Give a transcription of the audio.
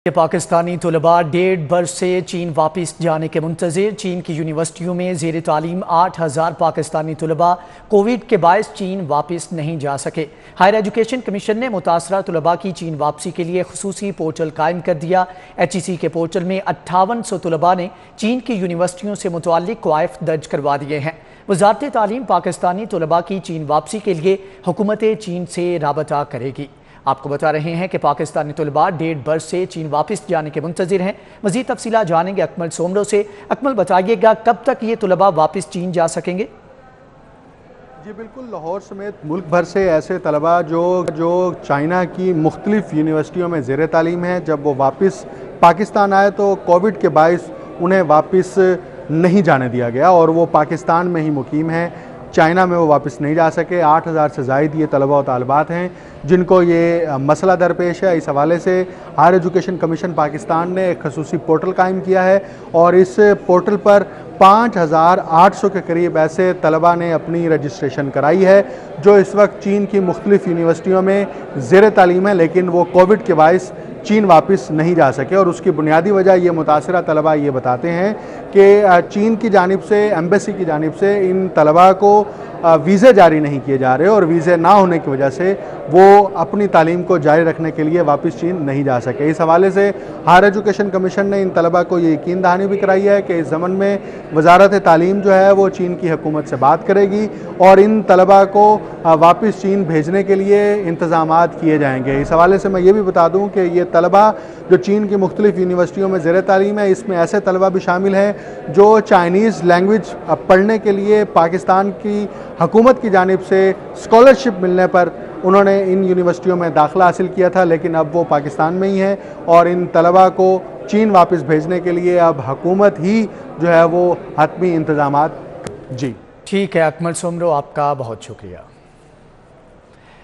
के पाकिस्तानी तलबा डेढ़ बरस से चीन वापस जाने के मुंतजर। चीन की यूनिवर्सिटियों में जेर तालीम आठ हज़ार पाकिस्तानी तलबा कोविड के बायस चीन वापस नहीं जा सके। हायर एजुकेशन कमीशन ने मुतासर तलबा की चीन वापसी के लिए खसूस पोर्टल कायम कर दिया। एच ई सी के पोर्टल में अट्ठावन सौ तलबा ने चीन की यूनिवर्सिटियों से मुतल क्वाइफ दर्ज करवा दिए हैं। वजारत तालीम पाकिस्तानी तलबा की चीन वापसी के लिए हुकूमत चीन से रबता करेगी। आपको बता रहे हैं कि पाकिस्तानी तलबा डेढ़ बरस से चीन वापस जाने के मुंतजर हैं। मजीद तफसी जानेंगे अकमल सोमरो से। अकमल, बताइएगा कब तक ये तलबा वापस चीन जा सकेंगे? जी, बिल्कुल, लाहौर समेत मुल्क भर से ऐसे तलबा जो जो चाइना की मुख्तलिफ़ यूनिवर्सिटियों में जेर तालीम है, जब वो वापस पाकिस्तान आए तो कोविड के बायस उन्हें वापस नहीं जाने दिया गया और वो पाकिस्तान में ही मुकीम हैं। चाइना में वो वापस नहीं जा सके। आठ हज़ार से जायद ये तलबा और तलबात हैं, जिनको ये मसला दरपेश है। इस हवाले से हायर एजुकेशन कमीशन पाकिस्तान ने एक खसूसी पोर्टल कायम किया है और इस पोर्टल पर पाँच हज़ार आठ सौ के करीब ऐसे तलबा ने अपनी रजिस्ट्रेशन कराई है, जो इस वक्त चीन की मुख्तलिफ़ यूनिवर्सिटियों में ज़ेर तालीम है, लेकिन वो कोविड के बायस चीन वापस नहीं जा सके और उसकी बुनियादी वजह ये मुतासर तलबा ये बताते हैं कि चीन की जानब से, एम्बेसी की जानब से इन तलबा को वीज़े जारी नहीं किए जा रहे और वीज़े ना होने की वजह से वो अपनी तालीम को जारी रखने के लिए वापस चीन नहीं जा सके। इस हवाले से हायर एजुकेशन कमीशन ने इन तलबा को ये यकीन दहानी भी कराई है कि इस ज़मन में वजारत तालीम जो है वो चीन की हुकूमत से बात करेगी और इन तलबा को वापस चीन भेजने के लिए इंतज़ाम किए जाएँगे। इस हवाले से मैं ये भी बता दूँ कि ये तलबा जो चीन की मुख्तलिफ़ यूनिवर्सिटियों में ज़ेर तालीम है इसमें ऐसे तलबा भी शामिल हैं जो चाइनीज़ लैंग्वेज पढ़ने के लिए पाकिस्तान की हकूमत की जानब से स्कॉलरशिप मिलने पर उन्होंने इन यूनिवर्सिटियों में दाखिला हासिल किया था लेकिन अब वो पाकिस्तान में ही है और इन तलबा को चीन वापस भेजने के लिए अब हकूमत ही जो है वो हतमी इंतज़ाम जी। ठीक है अकमल सुमरो आपका बहुत शुक्रिया।